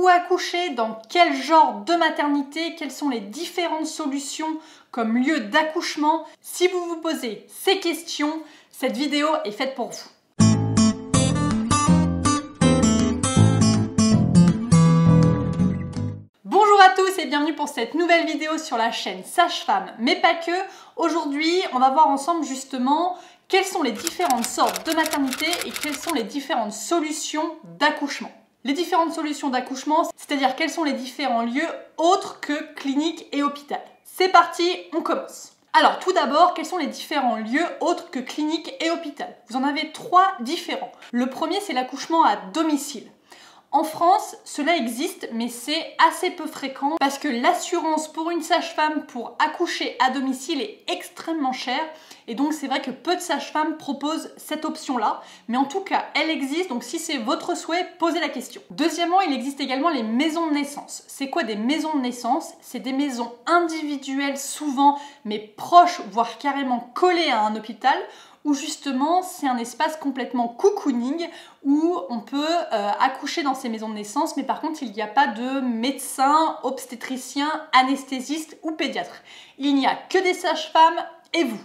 où accoucher, dans quel genre de maternité, quelles sont les différentes solutions comme lieu d'accouchement. Si vous vous posez ces questions, cette vidéo est faite pour vous. Bonjour à tous et bienvenue pour cette nouvelle vidéo sur la chaîne Sage-Femme, mais pas que. Aujourd'hui, on va voir ensemble justement quelles sont les différentes sortes de maternité et quelles sont les différentes solutions d'accouchement. Les différentes solutions d'accouchement, c'est-à-dire quels sont les différents lieux autres que clinique et hôpital. C'est parti, on commence. Alors tout d'abord, quels sont les différents lieux autres que clinique et hôpital? Vous en avez trois différents. Le premier, c'est l'accouchement à domicile. En France, cela existe, mais c'est assez peu fréquent parce que l'assurance pour une sage-femme pour accoucher à domicile est extrêmement chère. Et donc c'est vrai que peu de sages-femmes proposent cette option-là. Mais en tout cas, elle existe, donc si c'est votre souhait, posez la question. Deuxièmement, il existe également les maisons de naissance. C'est quoi des maisons de naissance? C'est des maisons individuelles souvent, mais proches, voire carrément collées à un hôpital où justement c'est un espace complètement cocooning où on peut euh, accoucher dans ces maisons de naissance, mais par contre il n'y a pas de médecin, obstétricien, anesthésiste ou pédiatre. Il n'y a que des sages-femmes et vous.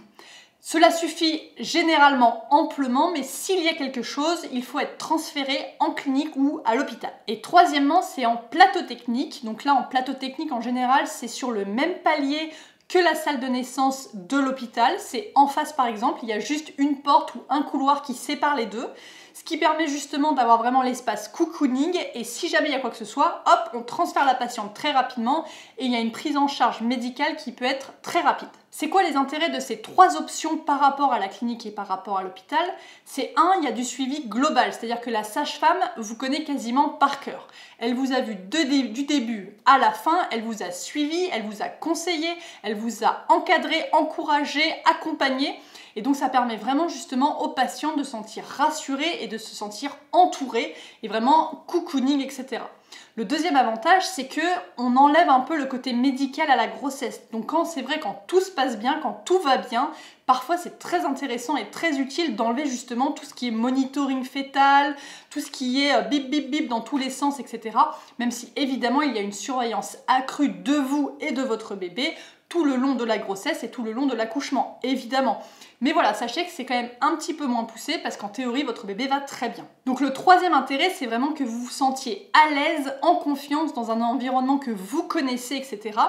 Cela suffit généralement amplement, mais s'il y a quelque chose, il faut être transféré en clinique ou à l'hôpital. Et troisièmement, c'est en plateau technique. Donc là, en plateau technique, en général, c'est sur le même palier que la salle de naissance de l'hôpital. C'est en face par exemple, il y a juste une porte ou un couloir qui sépare les deux, ce qui permet justement d'avoir vraiment l'espace cocooning et si jamais il y a quoi que ce soit, hop, on transfère la patiente très rapidement et il y a une prise en charge médicale qui peut être très rapide. C'est quoi les intérêts de ces trois options par rapport à la clinique et par rapport à l'hôpital? C'est un, il y a du suivi global, c'est-à-dire que la sage-femme vous connaît quasiment par cœur. Elle vous a vu du début à la fin, elle vous a suivi, elle vous a conseillé, elle vous a encadré, encouragé, accompagné. Et donc ça permet vraiment justement aux patients de se sentir rassurés et de se sentir entourés et vraiment cocooning, etc. Le deuxième avantage, c'est que on enlève un peu le côté médical à la grossesse. Donc quand c'est vrai, quand tout se passe bien, quand tout va bien, parfois c'est très intéressant et très utile d'enlever justement tout ce qui est monitoring fœtal, tout ce qui est euh, bip bip bip dans tous les sens, etc. Même si évidemment il y a une surveillance accrue de vous et de votre bébé tout le long de la grossesse et tout le long de l'accouchement, évidemment. Mais voilà, sachez que c'est quand même un petit peu moins poussé parce qu'en théorie, votre bébé va très bien. Donc le troisième intérêt, c'est vraiment que vous vous sentiez à l'aise, en confiance, dans un environnement que vous connaissez, etc.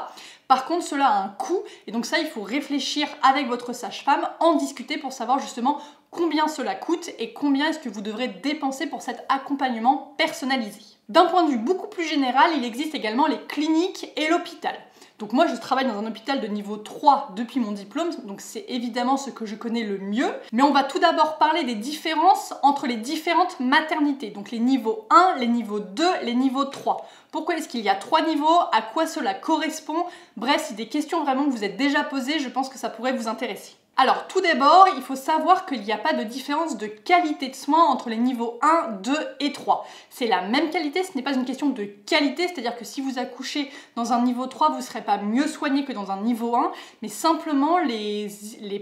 Par contre, cela a un coût, et donc ça, il faut réfléchir avec votre sage-femme, en discuter pour savoir justement combien cela coûte et combien est-ce que vous devrez dépenser pour cet accompagnement personnalisé. D'un point de vue beaucoup plus général, il existe également les cliniques et l'hôpital. Donc moi, je travaille dans un hôpital de niveau 3 depuis mon diplôme, donc c'est évidemment ce que je connais le mieux. Mais on va tout d'abord parler des différences entre les différentes maternités, donc les niveaux 1, les niveaux 2, les niveaux 3. Pourquoi est-ce qu'il y a trois niveaux? À quoi cela correspond? Bref, c'est des questions vraiment que vous êtes déjà posées, je pense que ça pourrait vous intéresser. Alors tout d'abord, il faut savoir qu'il n'y a pas de différence de qualité de soins entre les niveaux 1, 2 et 3. C'est la même qualité, ce n'est pas une question de qualité, c'est-à-dire que si vous accouchez dans un niveau 3, vous ne serez pas mieux soigné que dans un niveau 1, mais simplement les,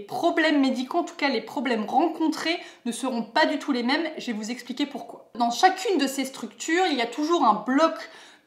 problèmes médicaux, en tout cas les problèmes rencontrés, ne seront pas du tout les mêmes. Je vais vous expliquer pourquoi. Dans chacune de ces structures, il y a toujours un bloc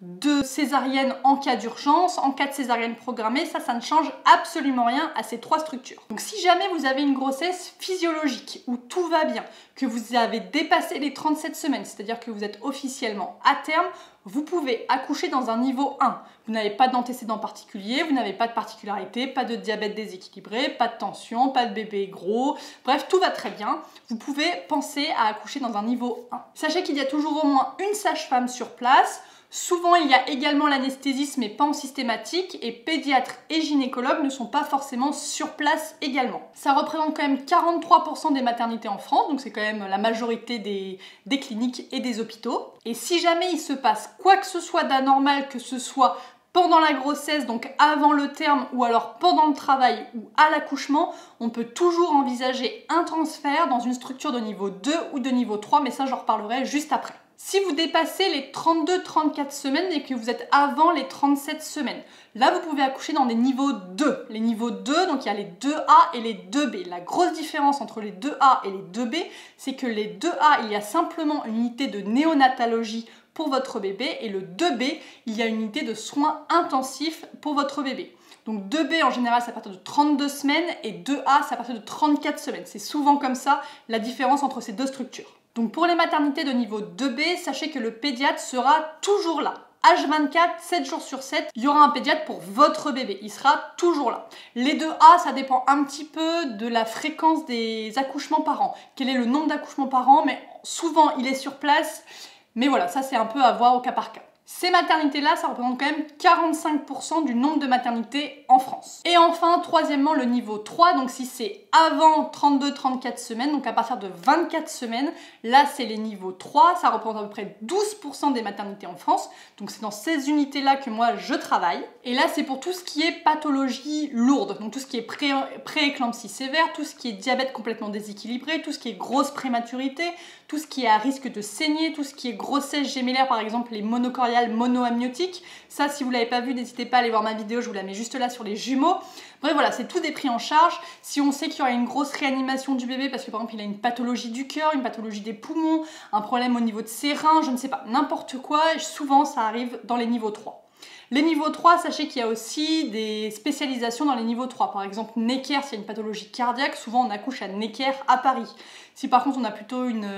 de césarienne en cas d'urgence, en cas de césarienne programmée, ça, ne change absolument rien à ces trois structures. Donc si jamais vous avez une grossesse physiologique où tout va bien, que vous avez dépassé les 37 semaines, c'est-à-dire que vous êtes officiellement à terme, vous pouvez accoucher dans un niveau 1. Vous n'avez pas d'antécédents particuliers, vous n'avez pas de particularité, pas de diabète déséquilibré, pas de tension, pas de bébé gros, bref, tout va très bien. Vous pouvez penser à accoucher dans un niveau 1. Sachez qu'il y a toujours au moins une sage-femme sur place. Souvent, il y a également l'anesthésisme, mais pas en systématique, et pédiatres et gynécologues ne sont pas forcément sur place également. Ça représente quand même 43% des maternités en France, donc c'est quand même la majorité des, des cliniques et des hôpitaux. Et si jamais il se passe quoi que ce soit d'anormal, que ce soit pendant la grossesse, donc avant le terme, ou alors pendant le travail ou à l'accouchement, on peut toujours envisager un transfert dans une structure de niveau 2 ou de niveau 3, mais ça j'en reparlerai juste après. Si vous dépassez les 32-34 semaines et que vous êtes avant les 37 semaines, là vous pouvez accoucher dans des niveaux 2. Les niveaux 2, donc il y a les 2A et les 2B. La grosse différence entre les 2A et les 2B, c'est que les 2A, il y a simplement une unité de néonatologie pour votre bébé et le 2B, il y a une unité de soins intensifs pour votre bébé. Donc 2B en général c'est à partir de 32 semaines et 2A c'est à partir de 34 semaines. C'est souvent comme ça la différence entre ces deux structures. Donc pour les maternités de niveau 2B, sachez que le pédiatre sera toujours là. H24, 7 jours sur 7, il y aura un pédiatre pour votre bébé. Il sera toujours là. Les 2A, ça dépend un petit peu de la fréquence des accouchements par an. Quel est le nombre d'accouchements par an, mais souvent il est sur place. Mais voilà, ça c'est un peu à voir au cas par cas. Ces maternités-là, ça représente quand même 45% du nombre de maternités en France. Et enfin, troisièmement, le niveau 3, donc si c'est avant 32-34 semaines, donc à partir de 24 semaines, là c'est les niveaux 3, ça représente à peu près 12% des maternités en France. Donc c'est dans ces unités-là que moi je travaille. Et là c'est pour tout ce qui est pathologie lourde, donc tout ce qui est pré-éclampsie sévère, tout ce qui est diabète complètement déséquilibré, tout ce qui est grosse prématurité, tout ce qui est à risque de saigner, tout ce qui est grossesse gémellaire, par exemple les monocoriales monoamniotiques. Ça, si vous l'avez pas vu, n'hésitez pas à aller voir ma vidéo, je vous la mets juste là sur les jumeaux. Bref, voilà, c'est tout des prix en charge. Si on sait qu'il y aura une grosse réanimation du bébé, parce que par exemple il a une pathologie du cœur, une pathologie des poumons, un problème au niveau de ses reins, je ne sais pas, n'importe quoi, souvent ça arrive dans les niveaux 3. Les niveaux 3, sachez qu'il y a aussi des spécialisations dans les niveaux 3. Par exemple, Necker, s'il y a une pathologie cardiaque, souvent on accouche à Necker à Paris. Si par contre on a plutôt une,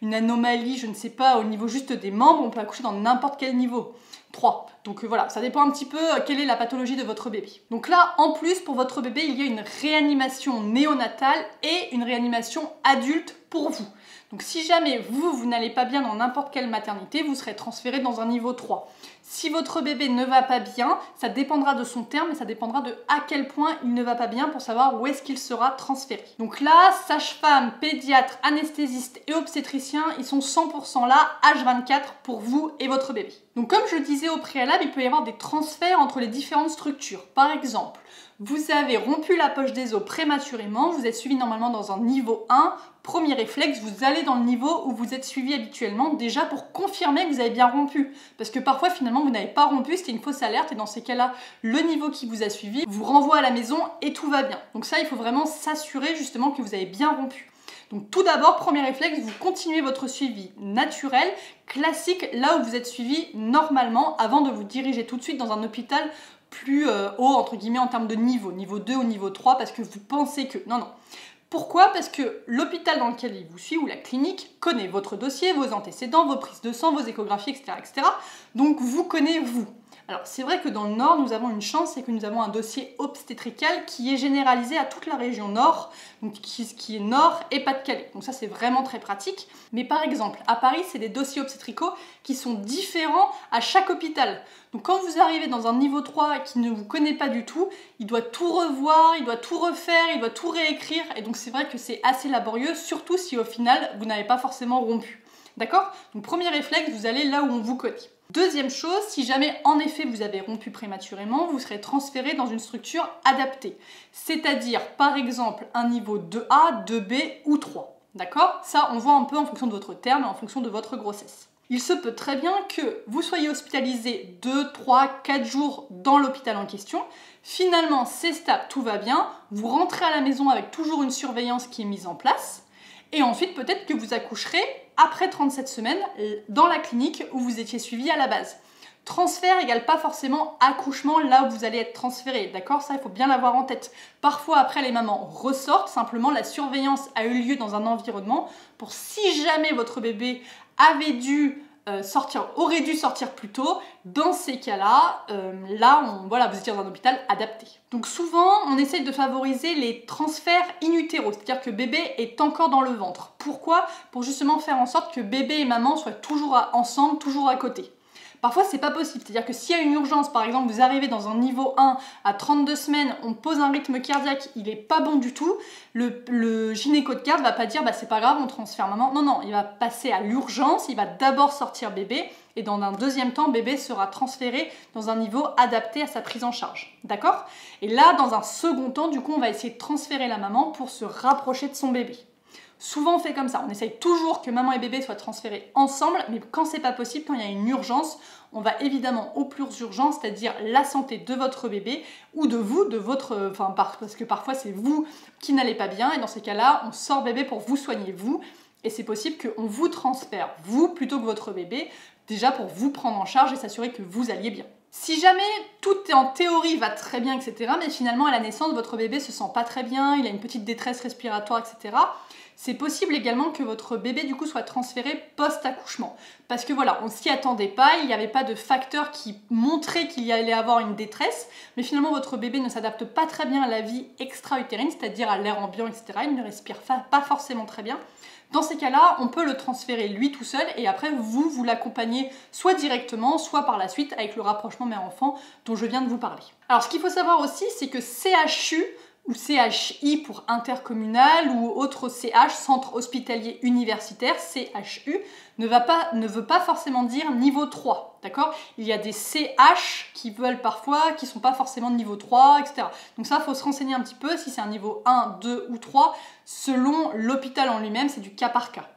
une anomalie, je ne sais pas, au niveau juste des membres, on peut accoucher dans n'importe quel niveau. 3. Donc euh, voilà, ça dépend un petit peu euh, quelle est la pathologie de votre bébé. Donc là, en plus, pour votre bébé, il y a une réanimation néonatale et une réanimation adulte pour vous. Donc si jamais vous, vous n'allez pas bien dans n'importe quelle maternité, vous serez transféré dans un niveau 3. Si votre bébé ne va pas bien, ça dépendra de son terme et ça dépendra de à quel point il ne va pas bien pour savoir où est-ce qu'il sera transféré. Donc là, sage-femme, pédiatre, anesthésiste et obstétricien, ils sont 100% là, H24 pour vous et votre bébé. Donc comme je disais au préalable, il peut y avoir des transferts entre les différentes structures. Par exemple, vous avez rompu la poche des os prématurément, vous êtes suivi normalement dans un niveau 1, premier réflexe, vous allez dans le niveau où vous êtes suivi habituellement, déjà pour confirmer que vous avez bien rompu. Parce que parfois finalement vous n'avez pas rompu, c'était une fausse alerte, et dans ces cas-là, le niveau qui vous a suivi vous renvoie à la maison et tout va bien. Donc ça, il faut vraiment s'assurer justement que vous avez bien rompu. Donc tout d'abord, premier réflexe, vous continuez votre suivi naturel, classique, là où vous êtes suivi normalement, avant de vous diriger tout de suite dans un hôpital plus euh, haut, entre guillemets, en termes de niveau, niveau 2 ou niveau 3, parce que vous pensez que... Non, non. Pourquoi? Parce que l'hôpital dans lequel il vous suit ou la clinique connaît votre dossier, vos antécédents, vos prises de sang, vos échographies, etc. etc. Donc vous connaissez vous. Alors c'est vrai que dans le nord, nous avons une chance, c'est que nous avons un dossier obstétrical qui est généralisé à toute la région nord, donc qui, qui est nord et Pas-de-Calais. Donc ça c'est vraiment très pratique. Mais par exemple, à Paris, c'est des dossiers obstétricaux qui sont différents à chaque hôpital. Donc quand vous arrivez dans un niveau 3 qui ne vous connaît pas du tout, il doit tout revoir, il doit tout refaire, il doit tout réécrire. Et donc c'est vrai que c'est assez laborieux, surtout si au final vous n'avez pas forcément rompu. D'accord? Donc premier réflexe, vous allez là où on vous connaît. Deuxième chose, si jamais en effet vous avez rompu prématurément, vous serez transféré dans une structure adaptée. C'est-à-dire par exemple un niveau 2A, 2B ou 3. D'accord? Ça, on voit un peu en fonction de votre terme et en fonction de votre grossesse. Il se peut très bien que vous soyez hospitalisé 2, 3, 4 jours dans l'hôpital en question. Finalement, c'est stable, tout va bien. Vous rentrez à la maison avec toujours une surveillance qui est mise en place. Et ensuite, peut-être que vous accoucherez après 37 semaines dans la clinique où vous étiez suivi à la base. Transfert égale pas forcément accouchement là où vous allez être transféré, d'accord? Ça, il faut bien l'avoir en tête. Parfois, après, les mamans ressortent, simplement la surveillance a eu lieu dans un environnement pour si jamais votre bébé avait dû euh, sortir, aurait dû sortir plus tôt, dans ces cas-là, euh, là, on, voilà, vous étiez dans un hôpital adapté. Donc souvent, on essaye de favoriser les transferts in utero, c'est-à-dire que bébé est encore dans le ventre. Pourquoi? Pour justement faire en sorte que bébé et maman soient toujours ensemble, toujours à côté. Parfois, c'est pas possible. C'est-à-dire que s'il y a une urgence, par exemple, vous arrivez dans un niveau 1 à 32 semaines, on pose un rythme cardiaque, il est pas bon du tout, le, gynéco de garde va pas dire bah c'est pas grave, on transfère maman. Non, non, il va passer à l'urgence, il va d'abord sortir bébé et dans un deuxième temps, bébé sera transféré dans un niveau adapté à sa prise en charge. D'accord? Et là, dans un second temps, du coup, on va essayer de transférer la maman pour se rapprocher de son bébé. Souvent on fait comme ça, on essaye toujours que maman et bébé soient transférés ensemble, mais quand c'est pas possible, quand il y a une urgence, on va évidemment au plus urgent, c'est-à-dire la santé de votre bébé ou de vous, de votre, enfin parce que parfois c'est vous qui n'allez pas bien et dans ces cas-là, on sort bébé pour vous soigner vous et c'est possible qu'on vous transfère vous plutôt que votre bébé déjà pour vous prendre en charge et s'assurer que vous alliez bien. Si jamais tout en théorie va très bien, etc., mais finalement à la naissance, votre bébé se sent pas très bien, il a une petite détresse respiratoire, etc., c'est possible également que votre bébé du coup soit transféré post-accouchement. Parce que voilà, on s'y attendait pas, il n'y avait pas de facteur qui montrait qu'il y allait avoir une détresse, mais finalement votre bébé ne s'adapte pas très bien à la vie extra-utérine, c'est-à-dire à, l'air ambiant, etc. Il ne respire pas forcément très bien. Dans ces cas-là, on peut le transférer lui tout seul et après vous, vous l'accompagnez soit directement, soit par la suite avec le rapprochement mère-enfant dont je viens de vous parler. Alors ce qu'il faut savoir aussi, c'est que CHU ou CHI pour intercommunal ou autre CH, centre hospitalier universitaire, CHU, ne, ne veut pas forcément dire niveau 3, d'accord? Il y a des CH qui veulent parfois, qui sont pas forcément de niveau 3, etc. Donc ça, il faut se renseigner un petit peu si c'est un niveau 1, 2 ou 3, selon l'hôpital en lui-même, c'est du cas par cas.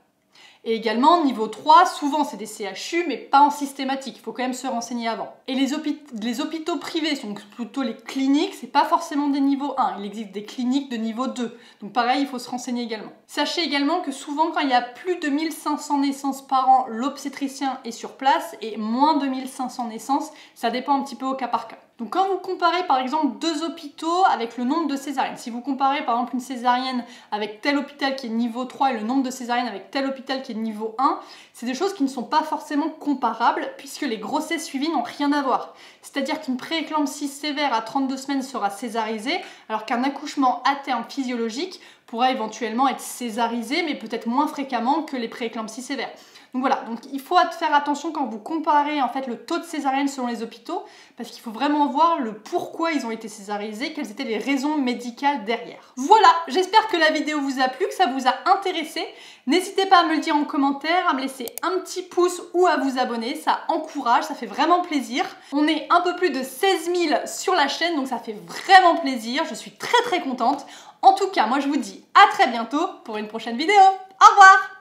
Et également, niveau 3, souvent c'est des CHU, mais pas en systématique. Il faut quand même se renseigner avant. Et les, hôpitaux privés, donc plutôt les cliniques, c'est pas forcément des niveaux 1. Il existe des cliniques de niveau 2. Donc pareil, il faut se renseigner également. Sachez également que souvent, quand il y a plus de 1500 naissances par an, l'obstétricien est sur place et moins de 1500 naissances, ça dépend un petit peu au cas par cas. Donc quand vous comparez par exemple deux hôpitaux avec le nombre de césariennes, si vous comparez par exemple une césarienne avec tel hôpital qui est niveau 3 et le nombre de césariennes avec tel hôpital qui est niveau 1, c'est des choses qui ne sont pas forcément comparables puisque les grossesses suivies n'ont rien à voir. C'est-à-dire qu'une prééclampsie sévère à 32 semaines sera césarisée alors qu'un accouchement à terme physiologique pourra éventuellement être césarisé mais peut-être moins fréquemment que les prééclampsies sévères. Donc voilà, donc il faut faire attention quand vous comparez en fait le taux de césarienne selon les hôpitaux, parce qu'il faut vraiment voir le pourquoi ils ont été césarisés, quelles étaient les raisons médicales derrière. Voilà, j'espère que la vidéo vous a plu, que ça vous a intéressé. N'hésitez pas à me le dire en commentaire, à me laisser un petit pouce ou à vous abonner, ça encourage, ça fait vraiment plaisir. On est un peu plus de 16 000 sur la chaîne, donc ça fait vraiment plaisir, je suis très très contente. En tout cas, moi je vous dis à très bientôt pour une prochaine vidéo. Au revoir